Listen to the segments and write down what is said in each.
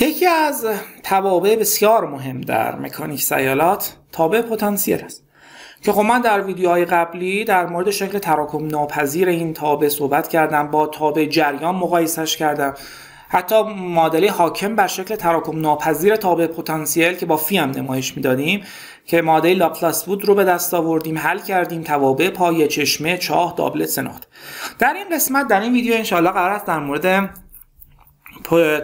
یکی از توابع بسیار مهم در مکانیک سیالات تابع پتانسیل است. که خب من در ویدیوهای قبلی در مورد شکل تراکم ناپذیر این تابع صحبت کردم با تابع جریان مقایسش کردم. حتی معادله حاکم بر شکل تراکم ناپذیر تابع پتانسیل که با فی هم نمایش می‌دادیم که معادله لاپلاس بود رو به دست آوردیم حل کردیم توابع پایه چشمه چاه doublet سنات در این قسمت در این ویدیو انشاءالله قرار است در مورد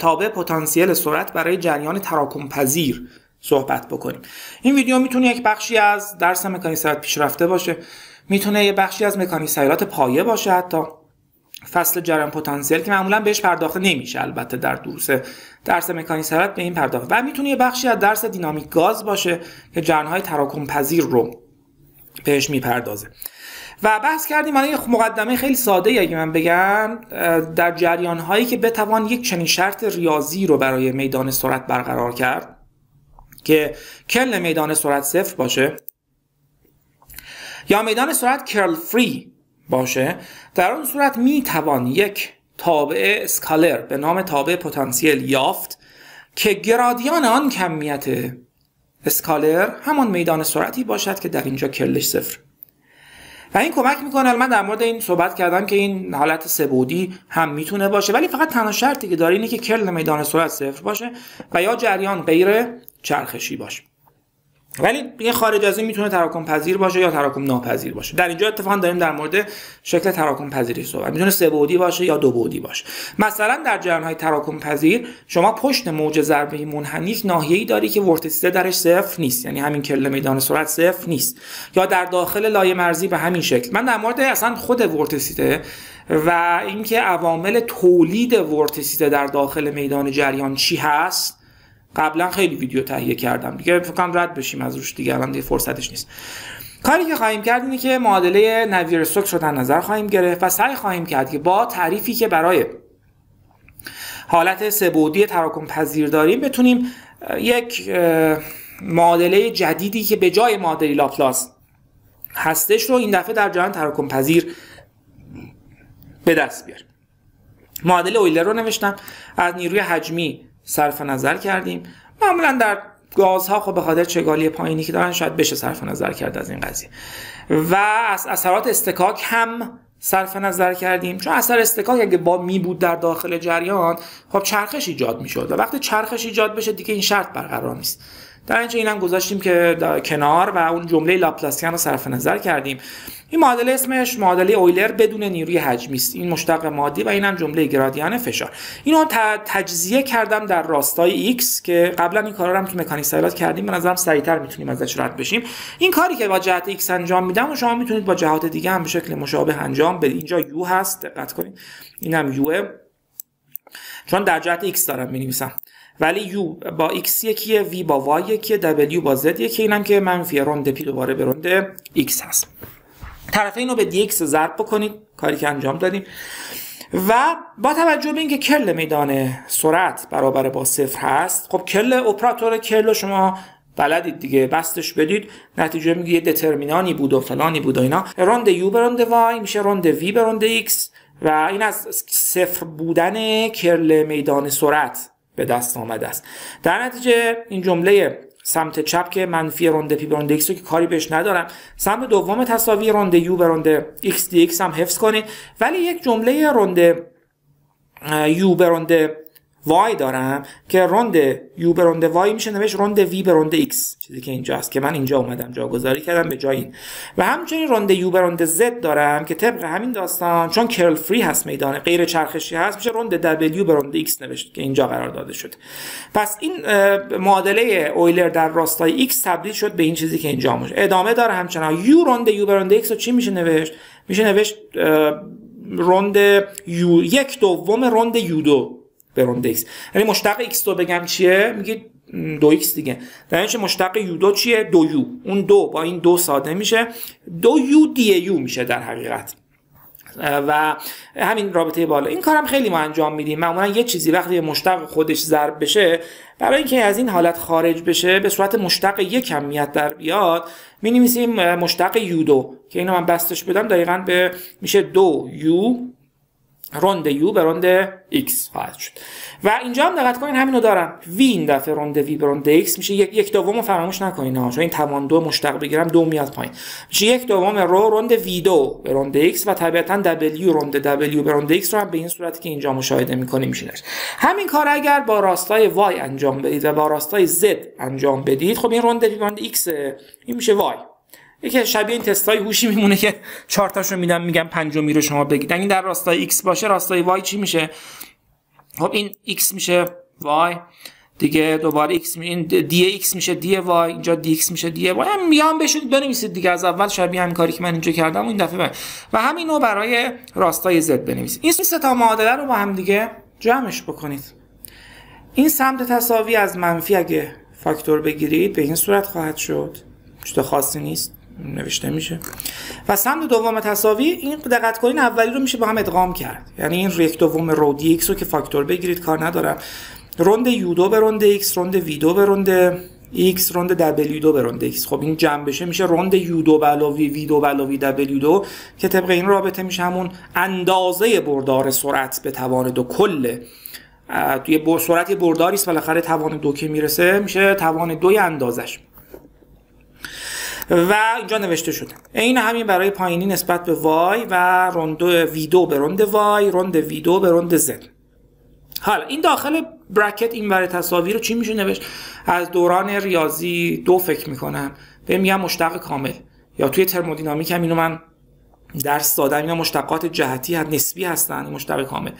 تابع پتانسیل سرعت برای جریان تراکم پذیر صحبت بکنیم. این ویدیو می‌تونه یک بخشی از درس مکانیک سیالات پیشرفته باشه. می‌تونه یک بخشی از مکانیک سیالات پایه باشه حتی. فصل جریان پتانسیل که معمولا بهش پرداخته نمیشه البته در دروس درس مکانیک سیالات به این پرداخت. و می‌تونه یه بخشی از درس دینامیک گاز باشه که جریانهای تراکم پذیر رو بهش می‌پردازه. و بحث کردیم الان یه مقدمه خیلی ساده اگه من بگم در جریان هایی که بتوان یک چنین شرط ریاضی رو برای میدان سرعت برقرار کرد که curl میدان سرعت صفر باشه یا میدان سرعت curl free باشه در اون صورت می توان یک تابع اسکالر به نام تابع پتانسیل یافت که گرادیان آن کمیت اسکالر همان میدان سرعتی باشد که در اینجا curl ش صفر. و این کمک می‌کنه. من در مورد این صحبت کردم که این حالت سبودی هم می‌تونه باشه. ولی فقط تنها شرطی که داره اینه که کل میدان سرعت صفر باشه و یا جریان غیر چرخشی باشه. ولی یه خارج از این می‌تونه تراکم پذیر باشه یا تراکم ناپذیر باشه. در اینجا اتفاقا داریم در مورد شکل تراکم پذیری صحبت می‌تونه سه بعدی باشه یا دو بعدی باشه. مثلا در جریان های تراکم پذیر شما پشت موج ضربه منحنی ناحیه‌ای داری که ورتیسیته درش صفر نیست. یعنی همین کل میدان سرعت صفر نیست. یا در داخل لایه مرزی به همین شکل. من در مورد اصلا خود ورتیسیته و اینکه عوامل تولید ورتیسیته در داخل میدان جریان چی هست قبلا خیلی ویدیو تهیه کردم. دیگه فکر کنم رد بشیم از روش دیگه الان دیگه فرصتش نیست. کاری که خواهیم کرد اینه که معادله نویر سوکس رو در نظر خواهیم گرفت و سعی خواهیم کرد که با تعریفی که برای حالت سبودی تراکم پذیر داریم بتونیم یک معادله جدیدی که به جای معادله لاپلاس هستش رو این دفعه در جریان تراکم پذیر به دست بیاریم. معادله اویلر رو نوشتم. از نیروی حجمی صرف نظر کردیم. معمولا در گازها خب به خاطر چگالی پایینی که دارن شاید بشه صرف نظر کرد از این قضیه. و از اثرات اصطکاک هم صرف نظر کردیم. چون اثر اصطکاک اگه با می بود در داخل جریان خب چرخش ایجاد می‌شد. و وقتی چرخش ایجاد بشه دیگه این شرط برقرار نیست. در اینجا اینم گذاشتیم که کنار و اون جمله لاپلاسیان رو صرف نظر کردیم. این معادله اسمش معادله اویلر بدون نیروی حجمی است. این مشتق مادی و اینم جمله گرادیان فشار. اینو تجزیه کردم در راستای x که قبلا این کارا رو هم تو مکانیک سیالات کردیم. به نظرم سریعتر می‌تونیم ازش رد بشیم. این کاری که با جهت x انجام میدم و شما می‌تونید با جهات دیگه هم به شکل مشابه انجام بدید. اینجا u هست. دقت کنید. اینم u چون در جهت x دارم می‌نویسم. ولی u با x یکیه v با y یکیه w با z یکیه. اینم که منفی روند پی دوباره به روند x هست طرفین رو به dx ضرب بکنید. کاری که انجام دادیم. و با توجه به اینکه curl میدان سرعت برابر با صفر هست خب curl اپراتور curl شما بلدید دیگه بستش بدید. نتیجه میگه یه دترمینانی بود و فلانی بود و اینا. راند یو به وای میشه راند وی به ایکس و این از صفر بودن کرل میدان سرعت. به دست آمده است. در نتیجه این جمله سمت چپ که منفی رونده پی به x رو که کاری بهش ندارم سمت دوم تساوی رونده u به رونده x dx هم حفظ کنید. ولی یک جمله رونده u به y دارم که روند u به روند y میشه نوشت روند v به روند x چیزی که اینجا هست که من اینجا اومدم جاگذاری کردم به جای این. و همچنین روند u به روند z دارم که طبق همین داستان چون کرل فری هست میدان غیر چرخشی هست میشه روند w به روند x نوشت که اینجا قرار داده شد. پس این معادله اویلر در راستای x تبدیل شد به این چیزی که اینجا میشه ادامه داره همچنان. u روند u به روند x رو چی میشه نوشت؟ میشه نوشت روند u یک دوم روند u دو. روند x یعنی مشتق x دو بگم چیه؟ میگید دو x دیگه. در اینجا مشتق u دو چیه؟ دو u اون دو با این دو ساده میشه. دو u دی u میشه در حقیقت. و همین رابطه بالا. این کارم خیلی ما انجام میدیم. معمولا یه چیزی وقتی مشتق خودش ضرب بشه برای اینکه از این حالت خارج بشه به صورت مشتق یک کمیت در بیاد می نویسیم مشتق u دو که اینو من بستش بدم دقیقا به میشه دو u روند یو به روند x خواهد شد. و اینجا هم دقت کنین همینو دارم. V این دفعه روند v به روند x میشه. یک یک فراموش نکنین ها چون این توان دو مشتق بگیرم دو میاد پایین. میشه یک دوم رو روند v دو به روند x و طبیعتا w روند w به روند x رو هم به این صورتی که اینجا مشاهده می‌کنیم میشه همین کار اگر با راستای y انجام بدید و با راستای z انجام بدید خب این روند v به روند x این میشه y. یکی شبیه این تستای هوشی میمونه که چهار تاشو میدم میگم پنجمی رو شما بگید. این در راستای x باشه راستای y چی میشه؟ خب این x میشه y دیگه دوباره x این دی x میشه دی y اینجا دی x میشه دی y هم میام بشید بنویسید دیگه از اول شبیه همین کاری که من اینجا کردم این دفعه و همین رو برای راستای z بنویسید. این سه تا معادله رو با هم دیگه جمعش بکنید. این سمت تساوی از منفی اگه فاکتور بگیرید به این صورت خواهد شد. چیز خاصی نیست. نوشته میشه. و سمت دوم تساوی این دقت کنین اولی رو میشه با هم ادغام کرد. یعنی این یک دوم رو دی ایکس رو که فاکتور بگیرید کار ندارم. روند یو دو به روند ایکس روند وی دو به روند x روند دبلیو دو به روند x. خب این جمع بشه میشه روند یو دو به علاوه وی دو به علاوه دبلیو دو که طبق این رابطه میشه همون اندازه بردار سرعت به توان دو. کل توی سرعت برداری است بالاخره توان دو که می‌رسه میشه توان دوی اندازش. و اینجا نوشته شده. این همین برای پایینی نسبت به وای و روند وی دو به روند وای روند وی دو به روند زد حالا این داخل برکت این برای تصاویر رو چی میشه نوشت؟ از دوران ریاضی دو فکر می‌کنم. به میگم مشتق کامل. یا توی ترمودینامیک هم اینو من درس دادم. اینا مشتقات جهتی هست نسبی هستن مشتق کامل.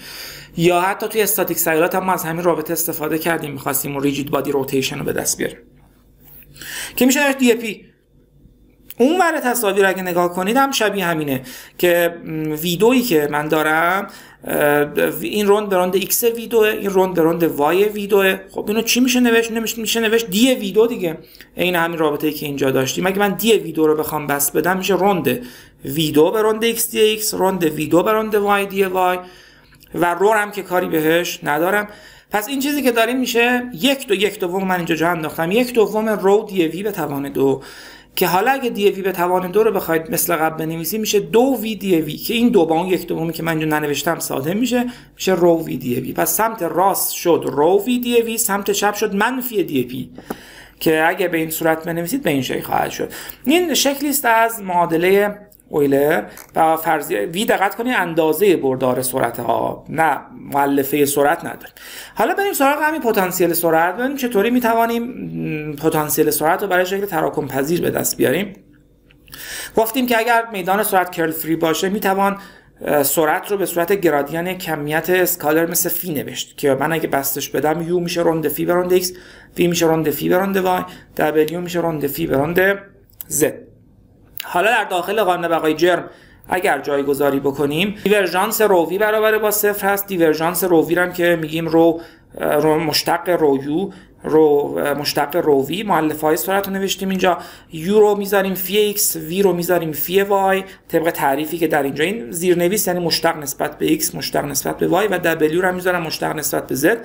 یا حتی توی استاتیک سیالات هم ما از همین رابطه استفاده کردیم. می‌خواستیم ریجید بادی روتیشن رو به دست بیاریم. که میشه نوشت دی پی اون ور تصاویر اگه نگاه کنید هم شبیه همینه که ویدویی که من دارم این روند به روند x ویدو این روند به روند y ویدو خب اینو چی میشه نوشت؟ نمیشه میشه نوشت دی ویدو دیگه. این همین رابطه که اینجا داشتیم. اگه من دی ویدو رو بخوام بس بدم؟ میشه روند ویدو به روند x دی x روند ویدو به روند y دی y و رو هم که کاری بهش ندارم. پس این چیزی که داریم میشه یک دو یک دوم من اینجا جا انداختم. یک دوم رو دی وی به توان دو. که حالا اگه دی وی به توان دو رو بخواید مثل قبل بنویسید میشه دو وی دی وی که این دو با اون یک دومی که من اینجا ننوشتم ساده میشه میشه رو وی دی وی پس سمت راست شد رو وی دی وی سمت چپ شد منفی دی پی که اگه به این صورت بنویسید به این شکل خواهد شد. این شکلی است از معادله اویلر و فرضیه وی دقت کنید اندازه بردار سرعت ها نه مؤلفه سرعت نداره. حالا بریم سراغ همین پتانسیل سرعت. ببینیم چطوری می‌توانیم پتانسیل سرعت رو برای شکل تراکم پذیر به دست بیاریم. گفتیم که اگر میدان سرعت curl free باشه می‌توان سرعت رو به صورت گرادیان کمیت اسکالر مثل فی نوشت که من اگه بستش بدم یو میشه روند فی به روند ایکس وی میشه روند فی به روند وای دبلیو میشه روند فی به روند زد. حالا در داخل قانون بقای جرم اگر جایگذاری بکنیم دیورژانس رووی برابر با صفر هست. دیورژانس رووی هم که میگیم رو, رو مشتق رویو رو مشتق رووی مؤلفه های سرعت رو نوشتیم اینجا. یو رو می‌ذاریم فی ایکس وی رو می‌ذاریم فی وای. طبق تعریفی که در اینجا این زیرنویس یعنی مشتق نسبت به ایکس مشتق نسبت به وای و دبلیو رو هم می‌ذارم مشتق نسبت به زد.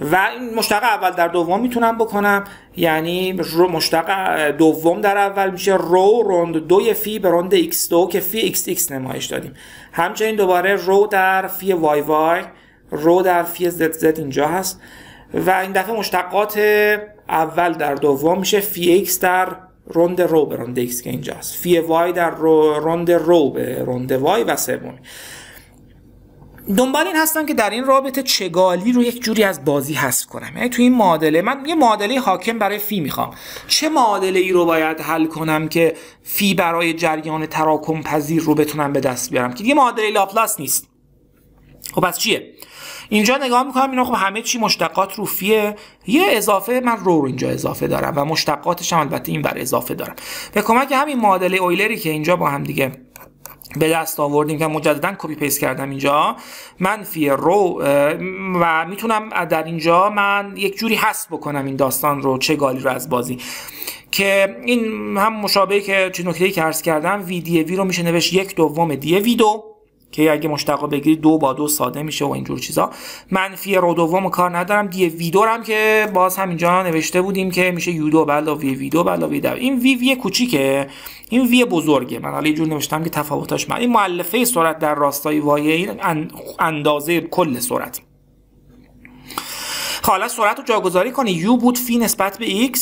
و این مشتق اول در دوم می‌تونم بکنم. یعنی رو مشتق دوم در اول میشه رو روند دوی فی به روند x2 که فی x x نمایش دادیم. همچنین دوباره رو در فی وای وای رو در فی زد زد اینجا هست. و این دفعه مشتقات اول در دوم میشه فی x در روند رو به روند x که اینجاست فی وای در روند رو به روند وای و سومی دنبال این هستم که در این رابطه چگالی رو یک جوری از بازی حذف کنم. یعنی تو این معادله من یه معادله حاکم برای فی می‌خوام. چه معادله ای رو باید حل کنم که فی برای جریان تراکم پذیر رو بتونم به دست بیارم؟ که دیگه معادله لاپلاس نیست. خب پس چیه؟ اینجا نگاه می‌کنم اینا خب همه چی مشتقات رو فیه. یه اضافه من رو رو اینجا اضافه دارم و مشتقاتش هم البته این بر اضافه دارم. به کمک همین معادله اویلری که اینجا با هم دیگه به دست آوردیم که مجددا copy paste کردم اینجا. منفی رو و می‌تونم در اینجا من یک جوری حذف بکنم این داستان رو چگالی رو از بازی. که این هم مشابه که چه نکته که عرض کردم وی دی وی رو میشه نوشت یک دوم دی وی دو. که اگه مشتقا بگیری دو با دو ساده میشه و اینجور چیزا. منفی رو دوم کار ندارم. دی وی دو هم که باز همینجا نوشته بودیم که میشه یو دو علاوه وی دو علاوه در. این وی وی کوچیکه. این وی بزرگه. من حالا جور نوشتم که تفاوتاش من. این مؤلفه سرعت در راستای وایه این اندازه کل سرعت. حالا سرعت رو جایگذاری کنی. یو بود فی نسبت به x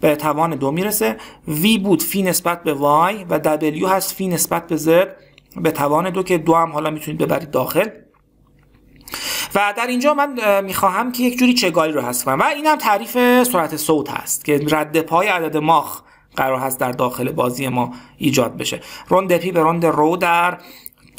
به توان دو می‌رسه. v بود فی نسبت به y و w هست فی نسبت به z به توان دو که دو هم حالا می‌تونید ببرید داخل. و در اینجا من می‌خواهم که یک جوری چگالی رو حذف کنم. و این هم تعریف سرعت صوت هست که رد پای عدد ماخ قرار هست در داخل بازی ما ایجاد بشه. روند پی به روند رو در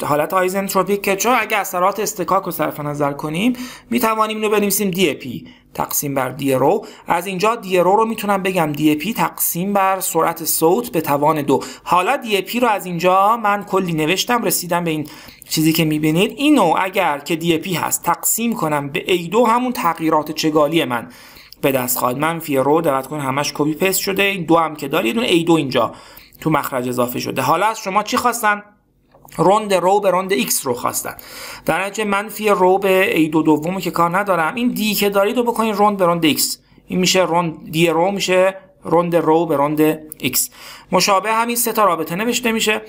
حالت isentropic که چون اگه اثرات استکاک رو صرف نظر کنیم می توانیم اینو بنویسیم dp تقسیم بر d رو از اینجا d رو رو می‌تونم بگم. dp تقسیم بر سرعت صوت به توان دو. حالا dp رو از اینجا من کلی نوشتم رسیدم به این چیزی که می‌بینید. اینو اگر که dp هست تقسیم کنم به a دو همون تغییرات چگالی من به دست خواهد. منفی رو دقت کنید همش copy paste شده. این دو هم که دارید دونه a دو اینجا تو مخرج اضافه شده. حالا از شما چی خواستن؟ روند رو به روند x رو خواستن. در نتیجه منفی رو به a دو دومو که کار ندارم. این d که دارید رو بکنید روند به روند x. این میشه روند d رو میشه روند رو به روند x مشابه همین سه تا رابطه نوشته میشه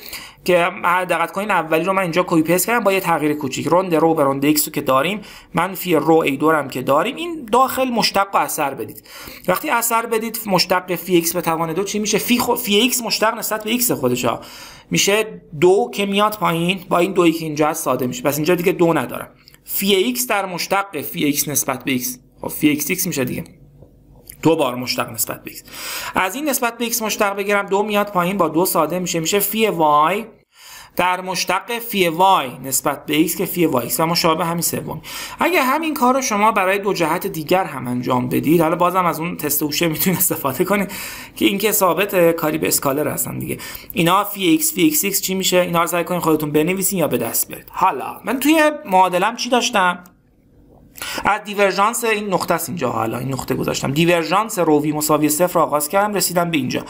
که دقت کنین اولی رو من اینجا copy paste کردم با یه تغییر کوچیک. روند رو به روند x رو که داریم منفی رو a دو رم که داریم این داخل مشتق و اثر بدید. وقتی اثر بدید مشتق فی x به توان دو چی میشه؟ فی, خو... فی x مشتق نسبت به x خودش میشه دو که میاد پایین با این دویی که اینجا ساده میشه. پس اینجا دیگه دو ندارم فی x در مشتق فی x نسبت به x خب فی x x میشه دیگه. دو بار مشتق نسبت به x. از این نسبت به x مشتق بگیرم دو میاد پایین با دو ساده میشه میشه فی y در مشتق فی وای نسبت به x که فی وای و مشابه همین سوم اگه همین کار رو شما برای دو جهت دیگر هم انجام بدید حالا بازم از اون تست هوشه می‌تونید استفاده کنید که این که ثابت کاری به اسکالر هستن دیگه. اینا فی x فی x, x چی میشه؟ اینا رو سعی کنید خودتون بنویسین یا به دست بیارید. حالا من توی معادلم چی داشتم؟ از دیورژانس این نقطه است اینجا حالا این نقطه گذاشتم. دیورژانس روی مساوی صفر آغاز کردم رسیدم به اینجا.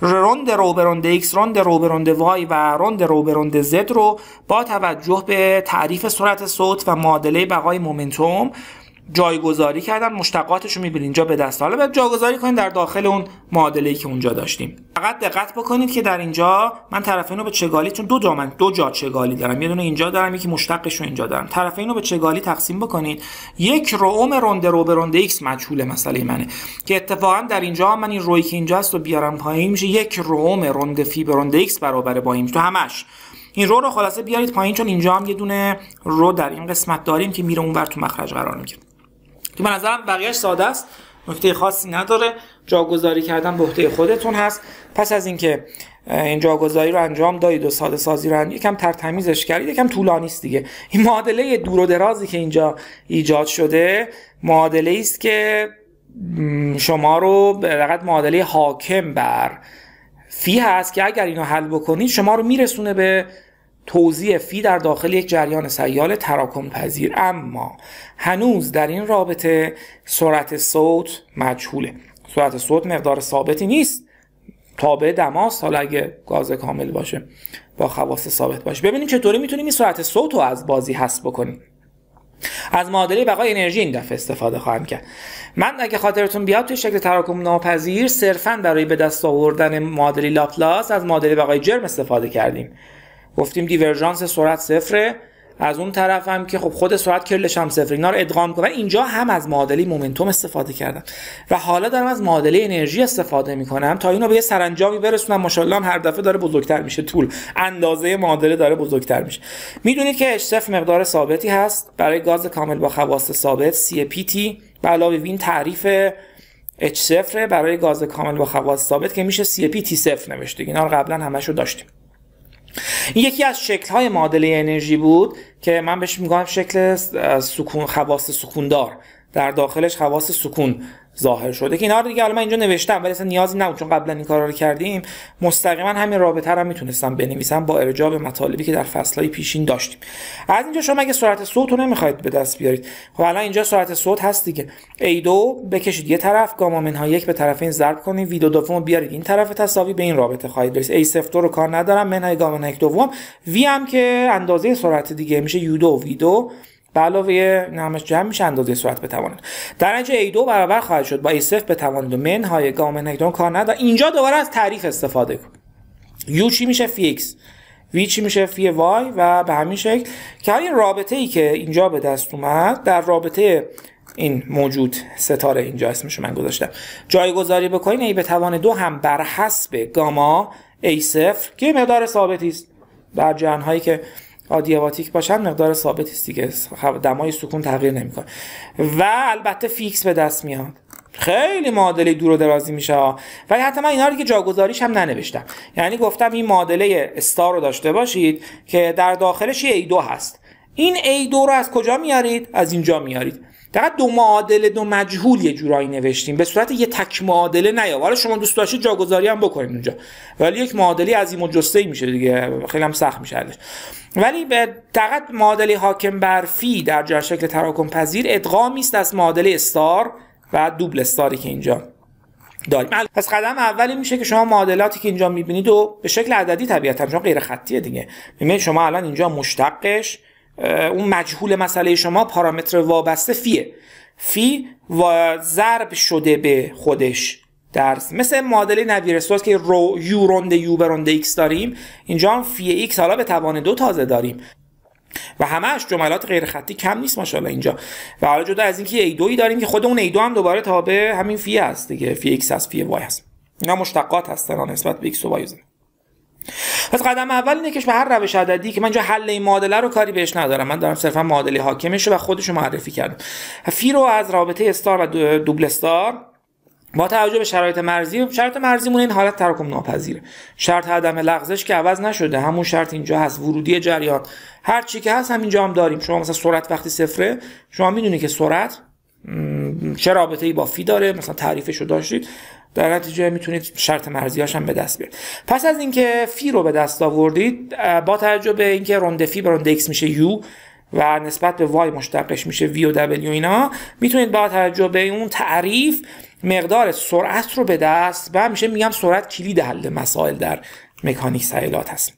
روند رو به روند x روند رو به روند y و روند رو به روند z رو با توجه به تعریف سرعت صوت و معادله بقای مومنتوم جایگذاری کردن مشتقاتش رو می‌بینید اینجا به دست. حالا باید جایگذاری کنید در داخل اون معادله که اونجا داشتیم. فقط دقت بکنید که در اینجا من طرفین رو به چگالی چون دو جا من دو جا چگالی دارم. یه دونه اینجا دارم یکی مشتقش رو اینجا دارم. طرفین رو به چگالی تقسیم بکنید. یک روم روند رو به روند x مجهول مسئله منه. که اتفاقا در اینجا من این روی که اینجا هست رو بیارم پایین میشه یک روم روند فی به روند x برابر با این تو همش. این رو رو خلاصه بیارید پایین چون اینجا هم یه دونه رو در این قسمت داریم که میره اونور تو مخرج قرار می‌گیره. که به نظرم بقیهش ساده است. نکته خاصی نداره. جاگذاری کردن به عهده خودتون هست. پس از اینکه این جاگذاری رو انجام دادید و ساده سازی رو یکم ترتمیزش کردید یکم طولانی است دیگه. این معادله دور و درازی که اینجا ایجاد شده معادله است که شما رو به معادله حاکم بر فی هست که اگر اینو حل بکنید شما رو میرسونه به توضیح فی در داخل یک جریان سیال تراکم پذیر اما هنوز در این رابطه سرعت صوت مجهوله. سرعت صوت مقدار ثابتی نیست. تابع دماست حالا اگه گاز کامل باشه با خواص ثابت باشه. ببینیم چطوری می‌تونیم این سرعت صوت رو از بازی حذف بکنیم. از معادله بقای انرژی این دفعه استفاده خواهم کرد. من اگه خاطرتون بیاد توی شکل تراکم ناپذیر صرفا برای به دست آوردن معادله لاپلاس از معادله بقای جرم استفاده کردیم. گفتیم دیورژانس سرعت صفره. از اون طرف هم که خب خود سرعت کرلش هم صفر اینا رو ادغام کنم اینجا هم از معادله مومنتوم استفاده کردم و حالا دارم از معادله انرژی استفاده می‌کنم تا اینو به یه سرانجامی برسونم. ماشاءالله هر دفعه داره بزرگتر میشه. طول. اندازه معادله داره بزرگتر میشه. می‌دونید که H مقدار ثابتی هست. برای گاز کامل با خواص ثابت. CPT به علاوه این تعریف H0 برای گاز کامل با خواص ثابت که میشه CPT صفر نوشته. اینا رو قبلا همشو داشتیم. این یکی از شکل های معادله انرژی بود که من بهش میگم شکل سکون خواص سکوندار. در داخلش خواص سکون ظاهر شده که اینا رو دیگه من اینجا نوشتم ولی اصلا نیازی نبود چون قبلا این کارا رو کردیم. مستقیما همین رابطه رو می‌تونستم بنویسم با ارجاع به مطالبی که در فصلهای پیشین داشتیم. از اینجا شما اگه سرعت صوت رو نمی‌خواید به دست بیارید خب الان اینجا سرعت صوت هست دیگه. ای دو بکشید یه طرف گاما منها یک به طرفین ضرب کنید وی دو دوم بیارید این طرف تساوی به این رابطه خواهید برسید. ای صفر رو کار ندارم منهای گاما یک دوم. وی هم که اندازه سرعت دیگه میشه یو دو وی دو. به علاوه نامش جمع میشه اندازه سرعت بتوانند در نتیجه A2 برابر خواهد شد. با A0 بتوانند و من های گام نگدون کار نداره اینجا دوباره از تعریف استفاده کن. U چی میشه؟ فی X V چی میشه؟ فی Y و به همین شکل. که این رابطه ای که اینجا به دست اومد در رابطه این موجود ستاره اینجا اسمش من گذاشتم. جایگذاری بکنین. ای به دو هم بر حسب گاما A0 که مقدار ثابتی است. در جنهایی که آدیاباتیک باشن مقدار ثابتی است دیگه. دمای سکون تغییر نمی‌کنه. و البته فیکس به دست میاد. خیلی معادله دور و درازی میشه ولی حتی من اینا رو که جاگذاریش هم ننوشتم. یعنی گفتم این معادله استار رو داشته باشید که در داخلش یه ای دو هست. این ای دو رو از کجا میارید؟ از اینجا میارید. فقط دو معادله دو مجهول یه جورایی نوشتیم. به صورت یه تک معادله نیا حالا شما دوست داشتید جاگذاری هم بکنید اونجا. ولی یک معادله عظیم و جسته میشه دیگه. خیلی هم سخت میشه ولی به فقط معادله حاکم بر فی در جر شکل تراکم پذیر ادغامی است از معادله استار و دوبل استاری که اینجا داریم. پس قدم اولی میشه که شما معادلاتی که اینجا می‌بینید و به شکل عددی طبیعتا چون غیر خطیه دیگه. می‌بینید شما الان اینجا مشتقش اون مجهول مسئله شما پارامتر وابسته فیه. فی و ضرب شده به خودش درس. مثل معادله ناویراستوکس که رو u روند u به روند x داریم اینجا هم فی x حالا به توان دو تازه داریم. و همش جملات غیر خطی کم نیست ماشاءالله اینجا. و حالا جدا از اینکه a دویی داریم که خود اون a دو هم دوباره تابع همین فی هست دیگه. فی x هست فی y هست. اینا مشتقات هستن نسبت به x و y پس قدم اول اینه که به هر روش عددی که من جا حل این معادله رو کاری بهش ندارم. من دارم صرفا معادله حاکمش و خودش رو معرفی کردم. فی رو از رابطه استار و دوبل استار. با توجه به شرایط مرزی شرط مرزیمون این حالت تراکم ناپذیره. شرط عدم لغزش که عوض نشده. همون شرط اینجا هست. ورودی جریان. هر چی که هست همینجا هم داریم. شما مثلا سرعت وقتی صفره شما می‌دونید که سرعت چه رابطه ای با فی داره؟ مثلا تعریفش رو داشتید. در نتیجه می‌تونید شرط مرزیاش هم به دست بیارید. پس از اینکه فی رو به دست آوردید با توجه به اینکه رونده فی به رونده x میشه یو و نسبت به وای مشتقش میشه وی و دبلیو اینا می‌تونید با توجه به اون تعریف مقدار سرعت رو به دست و همیشه میگم سرعت کلید حل مسائل در مکانیک سیالات هست.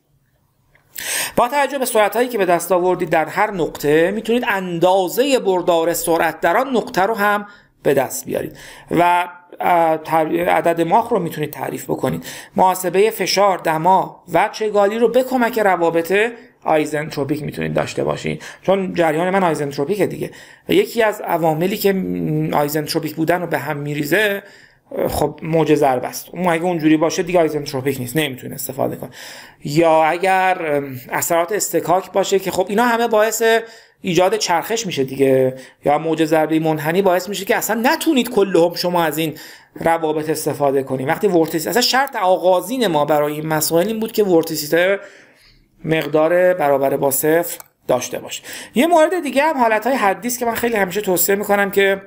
با توجه به سرعت هایی که به دست آوردید در هر نقطه می‌تونید اندازه بردار سرعت در آن نقطه رو هم به دست بیارید. و عدد ماخ رو می‌تونید تعریف بکنید. محاسبه فشار دما و چگالی رو به کمک روابط isentropic می‌تونید داشته باشین. چون جریان من isentropic ه دیگه. یکی از عواملی که isentropic بودن رو به هم میریزه خب موج ضربه است. اون اگه اونجوری باشه دیگه isentropic نیست. نمی‌تونه استفاده کنه یا اگر اثرات اصطکاک باشه که خب اینا همه باعث ایجاد چرخش میشه دیگه. یا موج ضربه منحنی باعث میشه که اصلا نتونید کلهم شما از این روابط استفاده کنید. وقتی ورتیس اصلا شرط آغازین ما برای این مسائل این بود که ورتیسیته مقدار برابر با صفر داشته باشه. یه مورد دیگه هم حالت های حدی که من خیلی همیشه توصیه می‌کنم که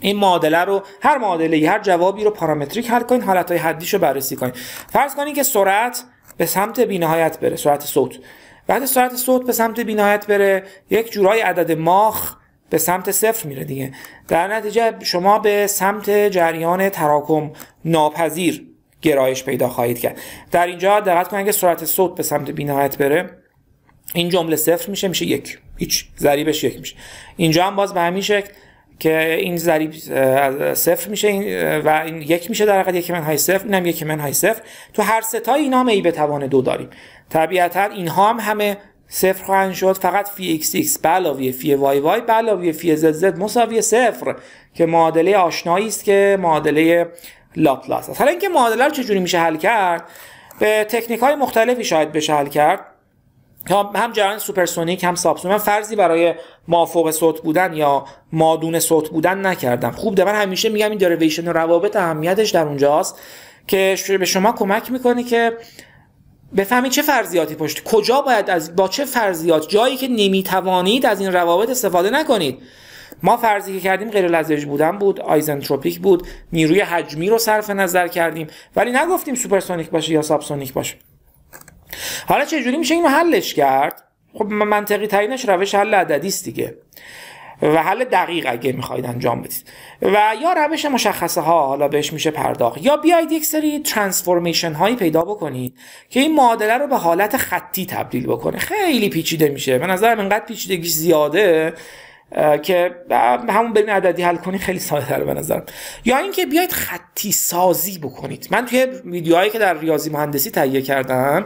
این معادله رو هر معادله هر جوابی رو پارامتریک حل کنید حالت های حدیش رو بررسی کنید. فرض کنید که سرعت به سمت بینهایت بره سرعت صوت. بعد سرعت صوت به سمت بینهایت بره یک جورای عدد ماخ به سمت صفر میره دیگه. در نتیجه شما به سمت جریان تراکم ناپذیر گرایش پیدا خواهید کرد. در اینجا دقت کنید اگه سرعت صوت به سمت بینهایت بره این جمله صفر میشه میشه یک. هیچ ضریبش یک میشه. اینجا هم باز به همین شکل که این ضریب صفر میشه و این یک میشه در حقیقت یک منهای صفر اینم یک منهای صفر. تو هر سه تای اینا هم a به توان دو داریم. طبیعتا اینها هم همه صفر خواهند شد. فقط فی ایکس ایکس علاوه فی وای وای علاوه فی زد زد مساوی صفر که معادله آشنایی است که معادله لاپلاس است. حالا اینکه معادله رو چجوری میشه حل کرد؟ به تکنیک های مختلفی شاید بشه حل کرد. هم جریان supersonic هم subsonic من فرضی برای مافوق صوت بودن یا مادون صوت بودن نکردم. خوب ده من همیشه میگم این derivation روابط اهمیتش در اونجاست که به شما کمک می‌کنه که بفهمید چه فرضیاتی پشت کجا باید از با چه فرضیات جایی که نمی‌توانید از این روابط استفاده نکنید. ما فرضی که کردیم غیر لزج بودن بود isentropic بود نیروی حجمی رو صرف نظر کردیم. ولی نگفتیم supersonic باشه یا subsonic باشه. حالا چه جوری میشه اینو حلش کرد؟ خب منطقی ترینش روش حل عددی است دیگه. و حل دقیق اگه می‌خواید انجام بدید. و یا روش مشخصه ها حالا بهش میشه پرداخت. یا بیاید یک سری transformation هایی پیدا بکنید که این معادله رو به حالت خطی تبدیل بکنه. خیلی پیچیده میشه. به نظرم انقدر پیچیدگیش زیاده که همون برین عددی حل کنید خیلی ساده تر به نظرم. یا اینکه بیاید خطی سازی بکنید. من توی ویدیوهایی که در ریاضی مهندسی تهیه کردم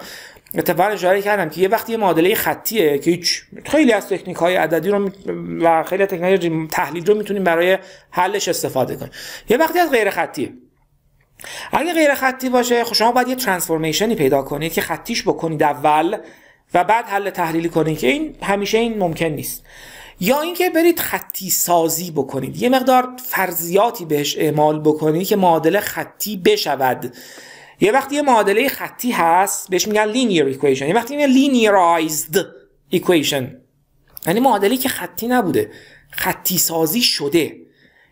اتفاقا اشاره کردم که یه وقتی یه معادله خطیه که هیچ خیلی از تکنیک های عددی رو و خیلی تکنیک تحلیل رو می‌تونیم برای حلش استفاده کنیم. یه وقتی از غیر خطیه اگه غیر خطی باشه خب شما باید یه ترانسفورمیشنی پیدا کنید که خطیش بکنید اول و بعد حل تحلیلی کنید که این همیشه این ممکن نیست. یا اینکه برید خطی سازی بکنید. یه مقدار فرضیاتی بهش اعمال بکنید که معادله خطی بشود. یه وقتی یه معادله خطی هست بهش میگن linear equation. یه وقتی میگن linearized equation. یعنی معادله که خطی نبوده خطی سازی شده.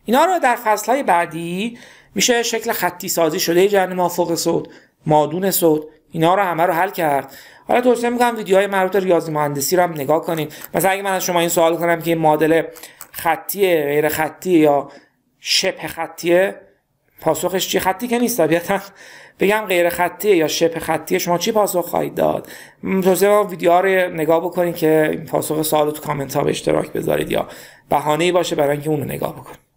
اینا رو در فصل های بعدی میشه شکل خطی سازی شده جرن مافوق صوت مادون صوت اینا رو همه رو حل کرد. حالا توصیه می‌کنم ویدیوهای مربوط ریاضی مهندسی رو هم نگاه کنید مثلا اگه من از شما این سوال کنم که این معادله خطیه غیر خطی یا شبه خطیه پاسخش چی؟ خطی که نیست طبیعتا. بگم غیر خطیه یا شبه خطیه شما چی پاسخ خواهید داد؟ ما ویدیوها رو نگاه بکنید که پاسخ سوال تو کامنت ها به اشتراک بذارید یا بهانه باشه برای اینکه اون رو نگاه بکنید